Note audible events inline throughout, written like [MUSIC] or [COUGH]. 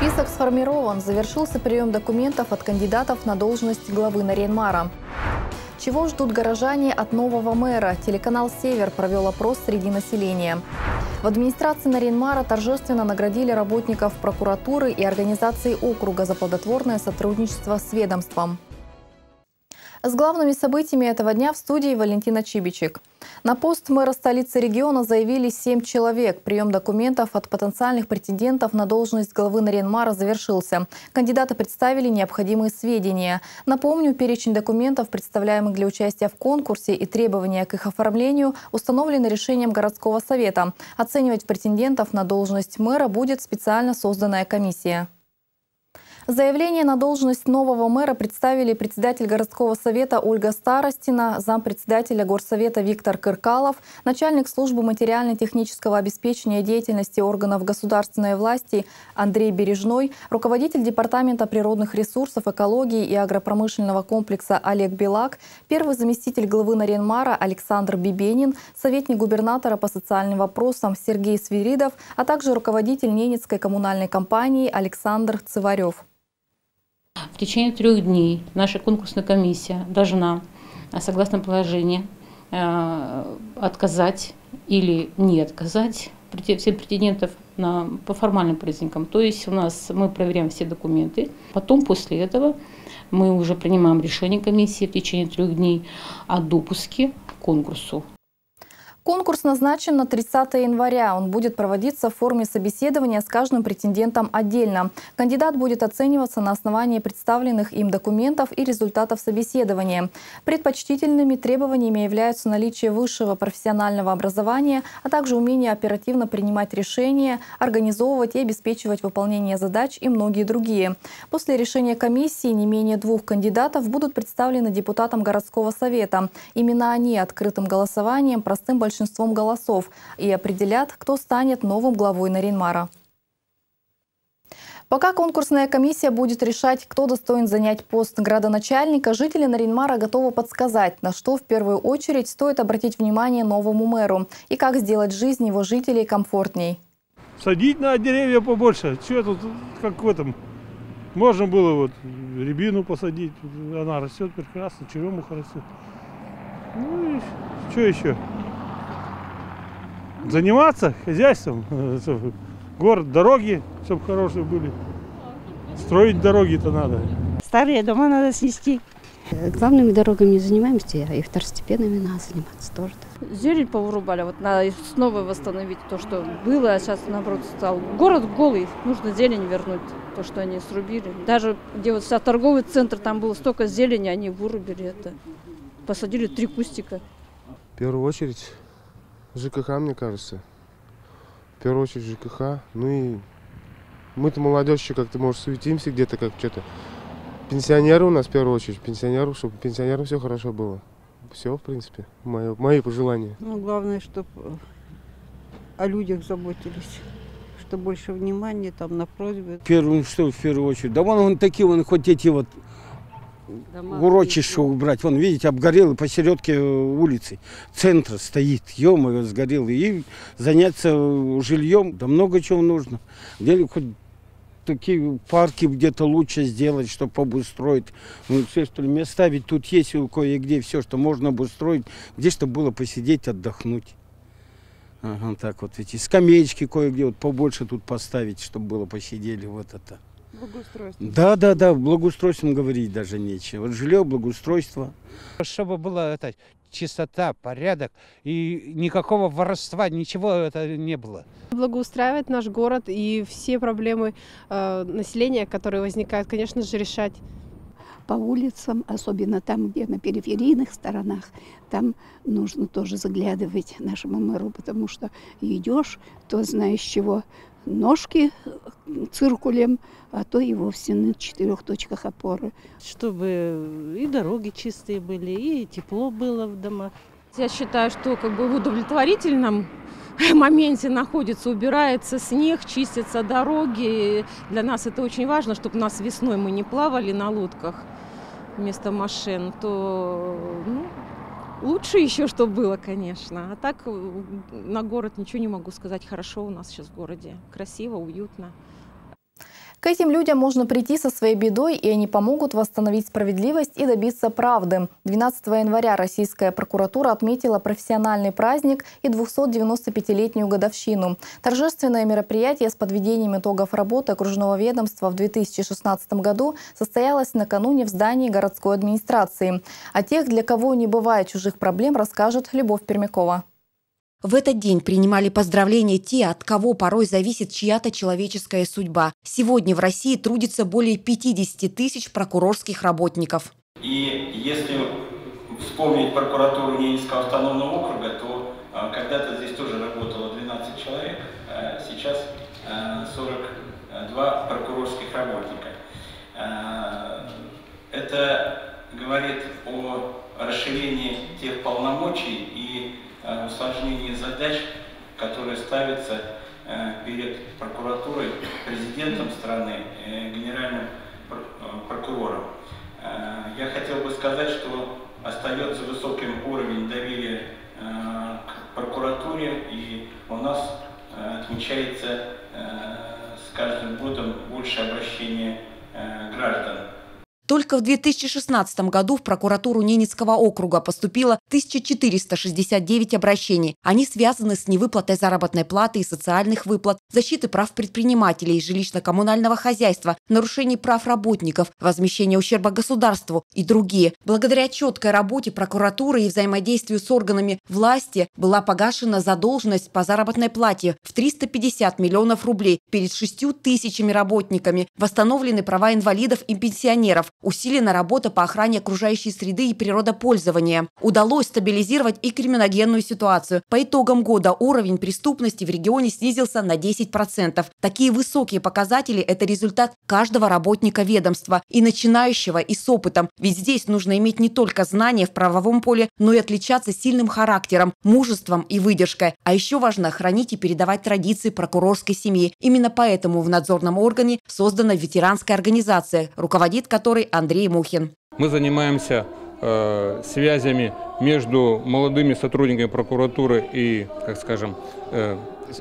Список сформирован. Завершился прием документов от кандидатов на должность главы Нарьянмара. Чего ждут горожане от нового мэра? Телеканал «Север» провел опрос среди населения. В администрации Нарьянмара торжественно наградили работников прокуратуры и организации округа за плодотворное сотрудничество с ведомством. С главными событиями этого дня в студии Валентина Чибичек. На пост мэра столицы региона заявили семь человек. Прием документов от потенциальных претендентов на должность главы Наренмара завершился. Кандидаты представили необходимые сведения. Напомню, перечень документов, представляемых для участия в конкурсе и требования к их оформлению, установлены решением городского совета. Оценивать претендентов на должность мэра будет специально созданная комиссия. Заявление на должность нового мэра представили председатель городского совета Ольга Старостина, зампредседателя горсовета Виктор Кыркалов, начальник службы материально-технического обеспечения деятельности органов государственной власти Андрей Бережной, руководитель департамента природных ресурсов, экологии и агропромышленного комплекса Олег Белак, первый заместитель главы Наренмара Александр Бибенин, советник губернатора по социальным вопросам Сергей Свиридов, а также руководитель Ненецкой коммунальной компании Александр Цыварев. В течение трех дней наша конкурсная комиссия должна, согласно положению, э, отказать или не отказать всем претендентов на, по формальным признакам. То есть у нас мы проверяем все документы. Потом после этого мы уже принимаем решение комиссии в течение трех дней о допуске к конкурсу. Конкурс назначен на 30 января. Он будет проводиться в форме собеседования с каждым претендентом отдельно. Кандидат будет оцениваться на основании представленных им документов и результатов собеседования. Предпочтительными требованиями являются наличие высшего профессионального образования, а также умение оперативно принимать решения, организовывать и обеспечивать выполнение задач и многие другие. После решения комиссии не менее двух кандидатов будут представлены депутатам городского совета. Именно они открытым голосованием, простым большинством большинством голосов и определят, кто станет новым главой Наринмара. Пока конкурсная комиссия будет решать, кто достоин занять пост градоначальника, жители Наринмара готовы подсказать, на что в первую очередь стоит обратить внимание новому мэру и как сделать жизнь его жителей комфортней. Садить на деревья побольше. Что тут, как в этом, можно было вот рябину посадить, она растет прекрасно, черемуха растет. Ну и что еще? Заниматься хозяйством. [LAUGHS] Город, дороги, чтобы хорошие были. Строить дороги-то надо. Старые дома надо снести. Главными дорогами не занимаемся, а и второстепенными надо заниматься тоже. Зелень повырубали, вот надо снова восстановить то, что было, а сейчас наоборот стал. Город голый, нужно зелень вернуть, то, что они срубили. Даже где вот сейчас торговый центр, там было столько зелени, они вырубили это. Посадили три кустика. В первую очередь ЖКХ, мне кажется. В первую очередь ЖКХ. Ну и мы-то молодежь еще как-то, может, суетимся где-то, как что-то. Пенсионеры у нас в первую очередь. Пенсионеры, чтобы пенсионерам все хорошо было. Все, в принципе, мои, мои пожелания. Ну, главное, чтобы о людях заботились что больше внимания там на просьбы. Первым, что в первую очередь? Да вон, вон такие, вон хоть эти вот урочище убрать. Вон, видите, обгорел посередке улицы. Центр стоит, ё сгорел. И заняться жильем, да много чего нужно. Где хоть такие парки где-то лучше сделать, чтобы обустроить. Ну, все, что ли, места ведь тут есть кое-где все, что можно обустроить, где чтобы было посидеть, отдохнуть. Ага, так вот эти скамеечки кое-где вот побольше тут поставить, чтобы было посидели вот это. Благоустройство. Да, да, да, благоустройством говорить даже нечего. Вот жилье, благоустройство. Чтобы была это чистота, порядок и никакого воровства, ничего это не было. Благоустраивать наш город и все проблемы э, населения, которые возникают, конечно же, решать по улицам, особенно там, где на периферийных сторонах, там нужно тоже заглядывать нашему мэру, потому что идешь, то знаешь чего, ножки циркулем, а то и вовсе на четырех точках опоры. Чтобы и дороги чистые были, и тепло было в домах. Я считаю, что как бы в удовлетворительном [LAUGHS] моменте находится, убирается снег, чистятся дороги. Для нас это очень важно, чтобы у нас весной мы не плавали на лодках вместо машин, то ну, Лучше еще, что было, конечно. А так на город ничего не могу сказать. Хорошо у нас сейчас в городе. Красиво, уютно. К этим людям можно прийти со своей бедой, и они помогут восстановить справедливость и добиться правды. 12 января российская прокуратура отметила профессиональный праздник и 295-летнюю годовщину. Торжественное мероприятие с подведением итогов работы окружного ведомства в 2016 году состоялось накануне в здании городской администрации. О тех, для кого не бывает чужих проблем, расскажет Любовь Пермякова. В этот день принимали поздравления те, от кого порой зависит чья-то человеческая судьба. Сегодня в России трудится более 50 тысяч прокурорских работников. И если вспомнить прокуратуру Ненецкого автономного округа, то а, когда-то здесь тоже работало 12 человек, а сейчас а, 42 прокурорских работника. А, это говорит о расширении тех полномочий и Э, усложнении задач, которые ставятся э, перед прокуратурой, президентом страны, э, генеральным прокурором. Я хотел бы сказать, что остается высоким уровень доверия к прокуратуре, и у нас отмечается с каждым годом больше обращения граждан только в 2016 году в прокуратуру Ненецкого округа поступило 1469 обращений. Они связаны с невыплатой заработной платы и социальных выплат, защиты прав предпринимателей, жилищно-коммунального хозяйства, нарушений прав работников, возмещения ущерба государству и другие. Благодаря четкой работе прокуратуры и взаимодействию с органами власти была погашена задолженность по заработной плате в 350 миллионов рублей перед 6 тысячами работниками, восстановлены права инвалидов и пенсионеров, Усилена работа по охране окружающей среды и природопользования. Удалось стабилизировать и криминогенную ситуацию. По итогам года уровень преступности в регионе снизился на 10%. Такие высокие показатели – это результат каждого работника ведомства и начинающего, и с опытом. Ведь здесь нужно иметь не только знания в правовом поле, но и отличаться сильным характером, мужеством и выдержкой. А еще важно хранить и передавать традиции прокурорской семьи. Именно поэтому в надзорном органе создана ветеранская организация, руководит которой Андрей Мухин. Мы занимаемся э, связями между молодыми сотрудниками прокуратуры и, как скажем, э,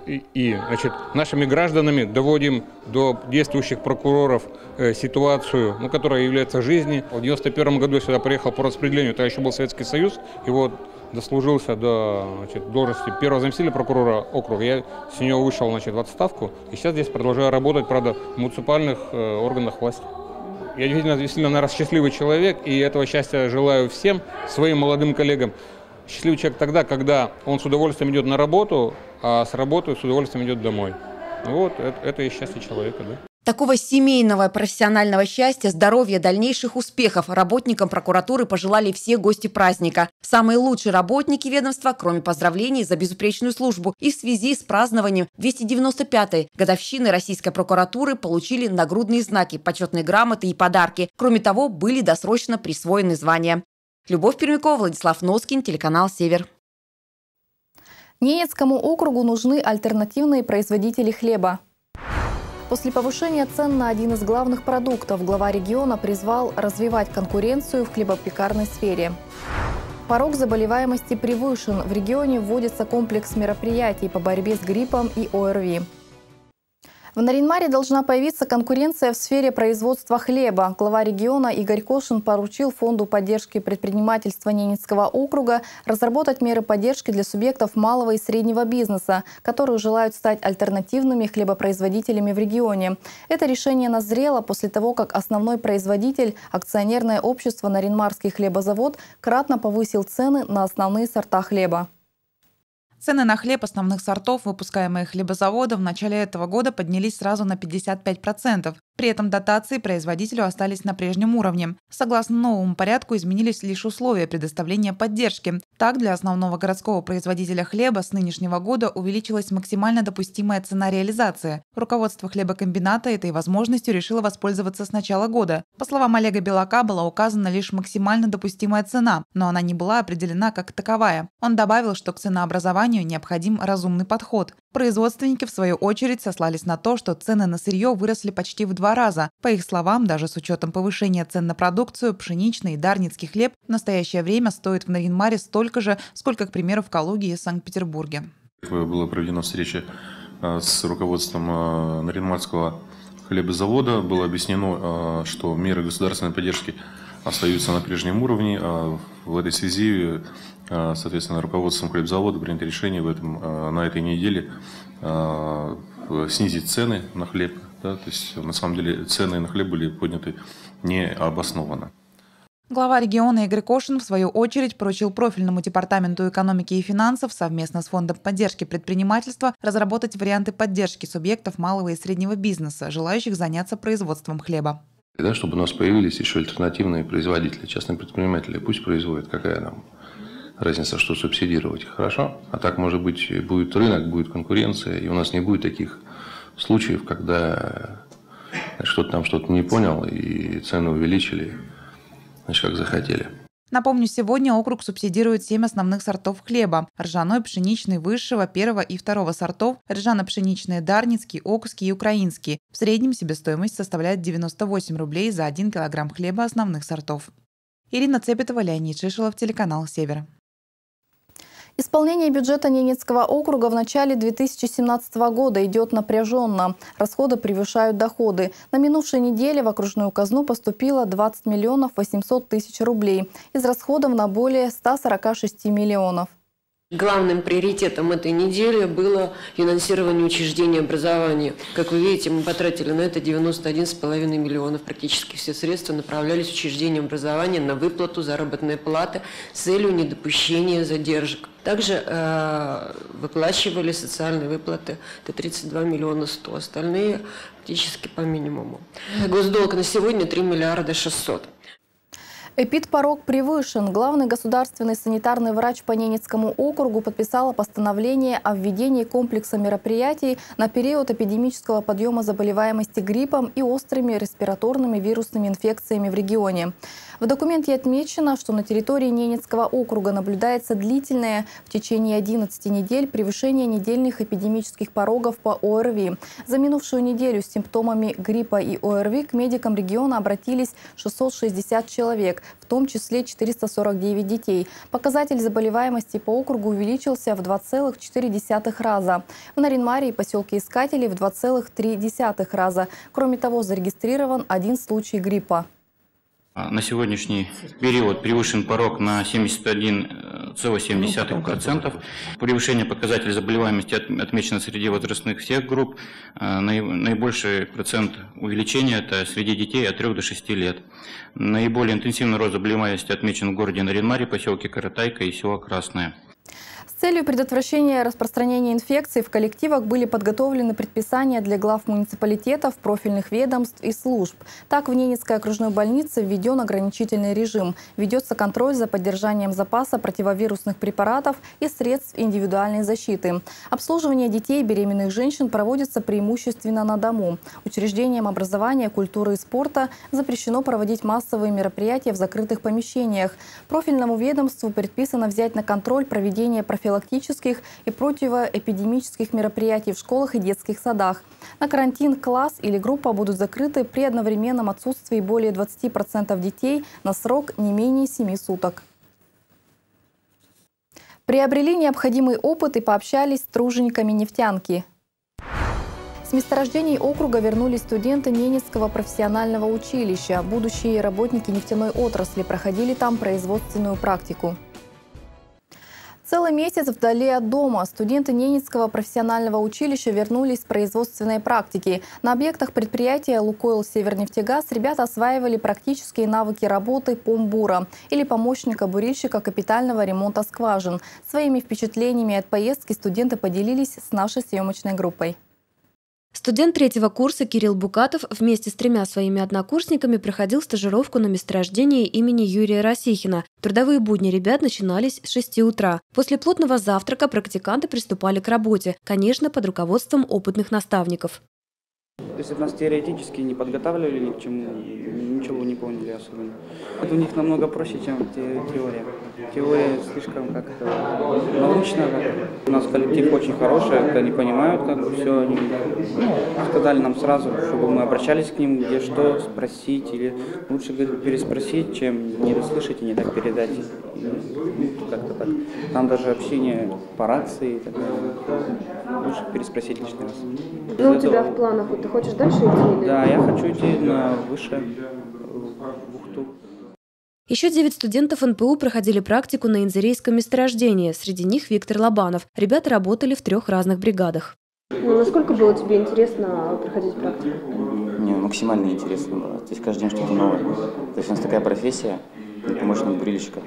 и, значит, нашими гражданами доводим до действующих прокуроров э, ситуацию, ну, которая является жизнью. В 91 году я сюда приехал по распределению, это еще был Советский Союз, и вот дослужился до значит, должности первого заместителя прокурора округа. Я с нее вышел значит, в отставку, и сейчас здесь продолжаю работать, правда, в муниципальных э, органах власти. Я действительно, действительно, наверное, счастливый человек, и этого счастья желаю всем своим молодым коллегам. Счастливый человек тогда, когда он с удовольствием идет на работу, а с работы с удовольствием идет домой. Вот, это, это и счастье человека, да. Такого семейного профессионального счастья, здоровья, дальнейших успехов работникам прокуратуры пожелали все гости праздника. Самые лучшие работники ведомства, кроме поздравлений за безупречную службу и в связи с празднованием 295-й годовщины российской прокуратуры получили нагрудные знаки, почетные грамоты и подарки. Кроме того, были досрочно присвоены звания. Любовь Пермякова, Владислав Носкин, телеканал «Север». Ненецкому округу нужны альтернативные производители хлеба. После повышения цен на один из главных продуктов глава региона призвал развивать конкуренцию в хлебопекарной сфере. Порог заболеваемости превышен. В регионе вводится комплекс мероприятий по борьбе с гриппом и ОРВИ. В Наринмаре должна появиться конкуренция в сфере производства хлеба. Глава региона Игорь Кошин поручил Фонду поддержки предпринимательства Ненецкого округа разработать меры поддержки для субъектов малого и среднего бизнеса, которые желают стать альтернативными хлебопроизводителями в регионе. Это решение назрело после того, как основной производитель, акционерное общество Наринмарский хлебозавод, кратно повысил цены на основные сорта хлеба. Цены на хлеб основных сортов, выпускаемые хлебозаводом, в начале этого года поднялись сразу на 55%. При этом дотации производителю остались на прежнем уровне. Согласно новому порядку изменились лишь условия предоставления поддержки. Так, для основного городского производителя хлеба с нынешнего года увеличилась максимально допустимая цена реализации. Руководство хлебокомбината этой возможностью решило воспользоваться с начала года. По словам Олега Белака, была указана лишь максимально допустимая цена, но она не была определена как таковая. Он добавил, что к ценообразованию необходим разумный подход. Производственники, в свою очередь, сослались на то, что цены на сырье выросли почти в два раза. По их словам, даже с учетом повышения цен на продукцию, пшеничный и дарницкий хлеб в настоящее время стоит в Наринмаре столько же, сколько, к примеру, в Калуге и Санкт-Петербурге. Была проведена встреча э, с руководством э, Наринмарского хлебозавода. Было объяснено, что меры государственной поддержки остаются на прежнем уровне. В этой связи, соответственно, руководством хлебзавода принято решение в этом, на этой неделе снизить цены на хлеб. Да, то есть, на самом деле, цены на хлеб были подняты необоснованно. Глава региона Игорь Кошин, в свою очередь, поручил профильному департаменту экономики и финансов совместно с Фондом поддержки предпринимательства разработать варианты поддержки субъектов малого и среднего бизнеса, желающих заняться производством хлеба. Да, чтобы у нас появились еще альтернативные производители, частные предприниматели, пусть производят, какая нам разница, что субсидировать, хорошо? А так, может быть, будет рынок, будет конкуренция, и у нас не будет таких случаев, когда что-то там что-то не понял, и цены увеличили, значит, как захотели. Напомню, сегодня округ субсидирует 7 основных сортов хлеба. Ржаной, пшеничный высшего, первого и второго сортов, ржано-пшеничные дарницкий, окский и украинский. В среднем себестоимость составляет 98 рублей за 1 килограмм хлеба основных сортов. Ирина Цепетова, Леонид Шишелов, телеканал «Север». Исполнение бюджета Ненецкого округа в начале 2017 года идет напряженно. Расходы превышают доходы. На минувшей неделе в окружную казну поступило 20 миллионов 800 тысяч рублей из расходов на более 146 миллионов. Главным приоритетом этой недели было финансирование учреждений образования. Как вы видите, мы потратили на это 91,5 миллионов. Практически все средства направлялись в учреждения образования на выплату заработной платы с целью недопущения задержек. Также э, выплачивали социальные выплаты, это 32 миллиона 100, остальные практически по минимуму. Госдолг на сегодня 3 миллиарда 600. Эпидпорог превышен. Главный государственный санитарный врач по Ненецкому округу подписала постановление о введении комплекса мероприятий на период эпидемического подъема заболеваемости гриппом и острыми респираторными вирусными инфекциями в регионе. В документе отмечено, что на территории Ненецкого округа наблюдается длительное в течение 11 недель превышение недельных эпидемических порогов по ОРВИ. За минувшую неделю с симптомами гриппа и ОРВИ к медикам региона обратились 660 человек, в том числе 449 детей. Показатель заболеваемости по округу увеличился в 2,4 раза. В Наринмаре и поселке Искатели в 2,3 раза. Кроме того, зарегистрирован один случай гриппа. А, на сегодняшний период превышен порог на 71,7%. Превышение показателя заболеваемости отмечено среди возрастных всех групп. А, наибольший процент увеличения – это среди детей от 3 до 6 лет. Наиболее интенсивный рост заболеваемости отмечен в городе Наринмаре, поселке Каратайка и село Красное целью предотвращения распространения инфекции в коллективах были подготовлены предписания для глав муниципалитетов, профильных ведомств и служб. Так, в Ненецкой окружной больнице введен ограничительный режим. Ведется контроль за поддержанием запаса противовирусных препаратов и средств индивидуальной защиты. Обслуживание детей и беременных женщин проводится преимущественно на дому. Учреждениям образования, культуры и спорта запрещено проводить массовые мероприятия в закрытых помещениях. Профильному ведомству предписано взять на контроль проведение профилактики профилактических и противоэпидемических мероприятий в школах и детских садах. На карантин класс или группа будут закрыты при одновременном отсутствии более 20% детей на срок не менее 7 суток. Приобрели необходимый опыт и пообщались с тружениками нефтянки. С месторождений округа вернулись студенты Ненецкого профессионального училища. Будущие работники нефтяной отрасли проходили там производственную практику. Целый месяц вдали от дома студенты Ненецкого профессионального училища вернулись с производственной практики. На объектах предприятия «Лукойл Севернефтегаз» ребята осваивали практические навыки работы помбура или помощника бурильщика капитального ремонта скважин. Своими впечатлениями от поездки студенты поделились с нашей съемочной группой. Студент третьего курса Кирилл Букатов вместе с тремя своими однокурсниками проходил стажировку на месторождении имени Юрия Росихина. Трудовые будни ребят начинались с 6 утра. После плотного завтрака практиканты приступали к работе, конечно, под руководством опытных наставников. То есть нас теоретически не подготавливали ни к чему, ничего не поняли особенно. Это у них намного проще, чем теория. Теория слишком как-то научная. У нас коллектив очень хороший, они понимают, как все. Они ну, сказали нам сразу, чтобы мы обращались к ним, где что, спросить, или лучше говорит, переспросить, чем не дослышать и не так передать. Как-то так. Там даже общение по рации и так далее. Лучше переспросить лишний раз. Ну, у тебя в планах это хочешь дальше идти? Да, я хочу идти на выше, в Ухту. Еще девять студентов НПУ проходили практику на инзерейском месторождении. Среди них Виктор Лобанов. Ребята работали в трех разных бригадах. Ну, насколько было тебе интересно проходить практику? Мне максимально интересно было. То есть каждый день что-то новое. То есть у нас такая профессия, помощник бурильщика.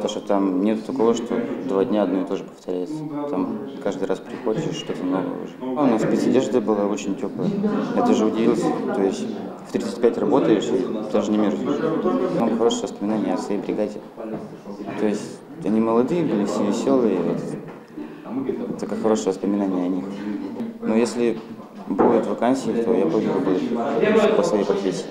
То, что там нет такого, что два дня одно и то же повторяется. Там каждый раз приходишь, что-то новое уже. А у нас спецодежда была очень теплая. Я тоже удивился. То есть в 35 работаешь и даже не мерзнешь. Много хороших воспоминаний о своей бригаде. То есть они молодые были, все веселые. Вот. Такое хорошее воспоминание о них. Но если будет вакансии, то я пойду по своей профессии.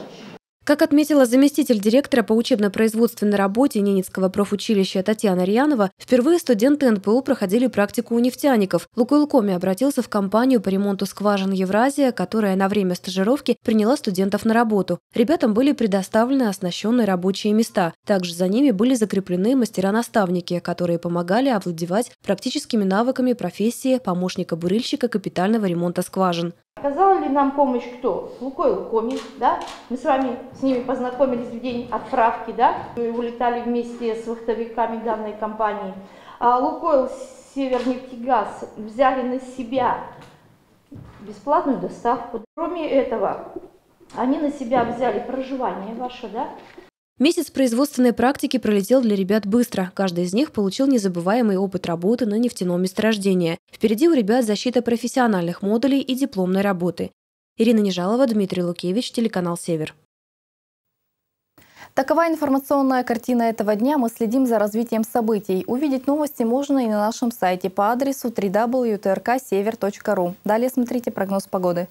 Как отметила заместитель директора по учебно-производственной работе Ненецкого профучилища Татьяна Рьянова, впервые студенты НПУ проходили практику у нефтяников. Лукойл-Коми обратился в компанию по ремонту скважин «Евразия», которая на время стажировки приняла студентов на работу. Ребятам были предоставлены оснащенные рабочие места. Также за ними были закреплены мастера-наставники, которые помогали овладевать практическими навыками профессии помощника-бурильщика капитального ремонта скважин. Оказал ли нам помощь кто? Лукойл Коми, да? Мы с вами с ними познакомились в день отправки, да? И улетали вместе с вахтовиками данной компании. А Лукойл Севернефтегаз взяли на себя бесплатную доставку. Кроме этого, они на себя взяли проживание ваше, да? Месяц производственной практики пролетел для ребят быстро. Каждый из них получил незабываемый опыт работы на нефтяном месторождении. Впереди у ребят защита профессиональных модулей и дипломной работы. Ирина Нежалова, Дмитрий Лукевич, телеканал «Север». Такова информационная картина этого дня. Мы следим за развитием событий. Увидеть новости можно и на нашем сайте по адресу www.trksever.ru. Далее смотрите прогноз погоды.